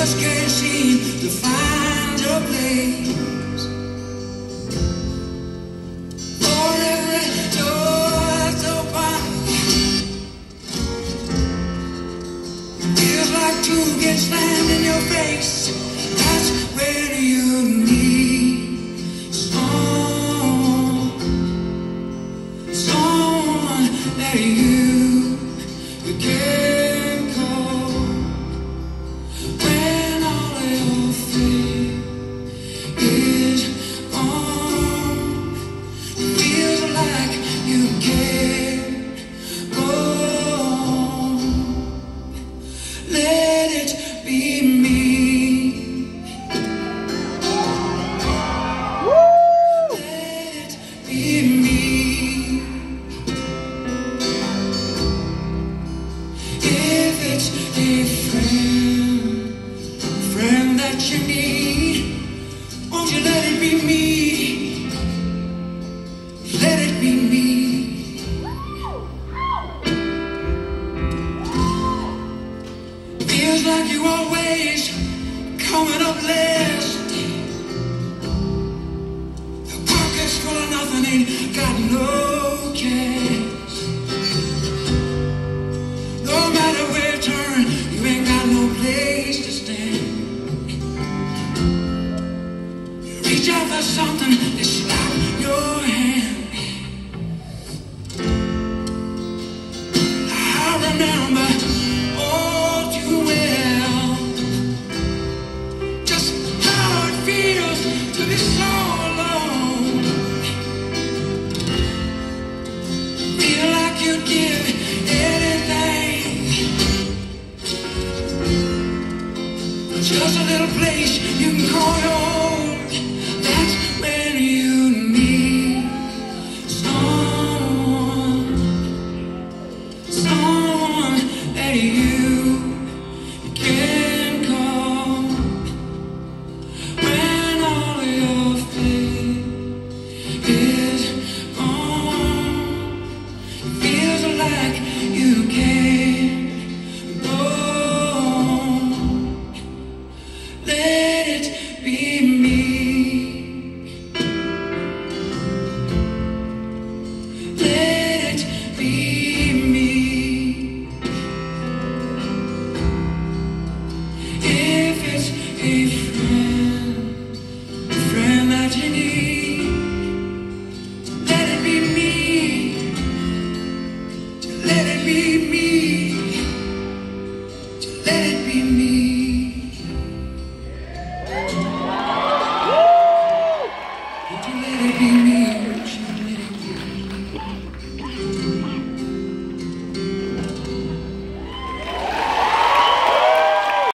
just can't seem to find your place. For every door that's open, feels like two get slammed in your face. That's when you need someone, someone that you, can. Like you always coming up last. The pocket's full of nothing, ain't got no cash. No matter where you turn, you ain't got no place to stand. You reach out for something, to slap your hand. Just a little place you can call your